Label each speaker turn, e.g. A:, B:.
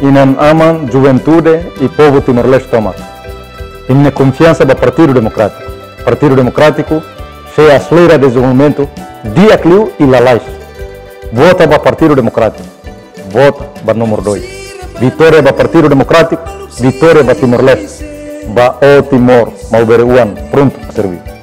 A: e não juventude e povo timor-leste toma. E minha confiança para Partido Democrático. Partido Democrático, se de desenvolvimento, dia clio e lalais. Vota para o Partido Democrático. Vota para o número 2. Vitória para o Partido Democrático, vitória para Timor-Leste. Para o Timor, Malberuan, pronto a servir.